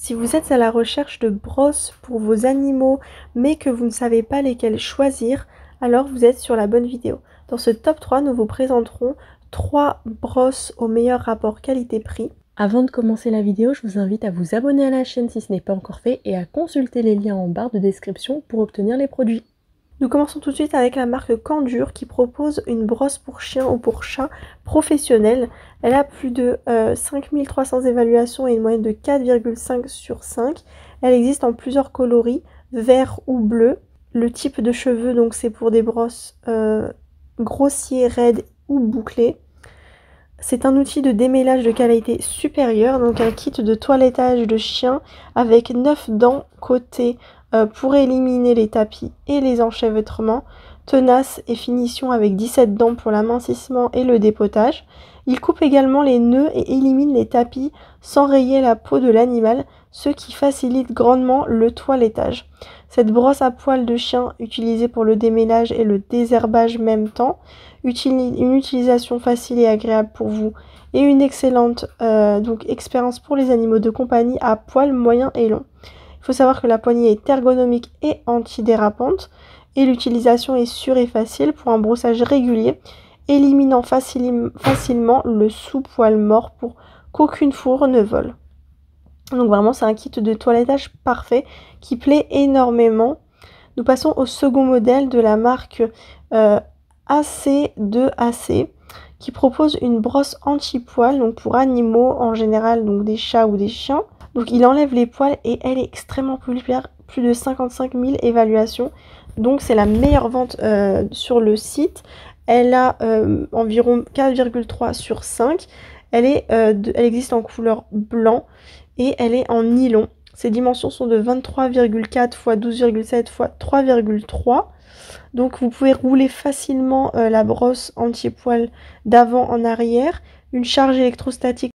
Si vous êtes à la recherche de brosses pour vos animaux mais que vous ne savez pas lesquelles choisir, alors vous êtes sur la bonne vidéo. Dans ce top 3, nous vous présenterons 3 brosses au meilleur rapport qualité-prix. Avant de commencer la vidéo, je vous invite à vous abonner à la chaîne si ce n'est pas encore fait et à consulter les liens en barre de description pour obtenir les produits. Nous commençons tout de suite avec la marque Candure qui propose une brosse pour chien ou pour chat professionnelle. Elle a plus de 5300 euh, évaluations et une moyenne de 4,5 sur 5. Elle existe en plusieurs coloris, vert ou bleu. Le type de cheveux, donc c'est pour des brosses euh, grossiers, raides ou bouclées. C'est un outil de démêlage de qualité supérieure, donc un kit de toilettage de chien avec 9 dents côté euh, pour éliminer les tapis et les enchevêtrements, tenace et finition avec 17 dents pour l'amincissement et le dépotage. Il coupe également les nœuds et élimine les tapis sans rayer la peau de l'animal, ce qui facilite grandement le toilettage. Cette brosse à poils de chien utilisée pour le déménage et le désherbage même temps, une utilisation facile et agréable pour vous et une excellente euh, donc expérience pour les animaux de compagnie à poils moyens et longs. Il faut savoir que la poignée est ergonomique et antidérapante et l'utilisation est sûre et facile pour un brossage régulier, éliminant facilement le sous-poil mort pour qu'aucune fourre ne vole. Donc vraiment c'est un kit de toilettage parfait qui plaît énormément. Nous passons au second modèle de la marque euh, AC2AC qui propose une brosse anti-poil donc pour animaux en général donc des chats ou des chiens donc il enlève les poils et elle est extrêmement populaire, plus de 55 000 évaluations. Donc c'est la meilleure vente euh, sur le site. Elle a euh, environ 4,3 sur 5. Elle, est, euh, elle existe en couleur blanc et elle est en nylon. Ses dimensions sont de 23,4 x 12,7 x 3,3. Donc vous pouvez rouler facilement la brosse anti-poil d'avant en arrière. Une charge électrostatique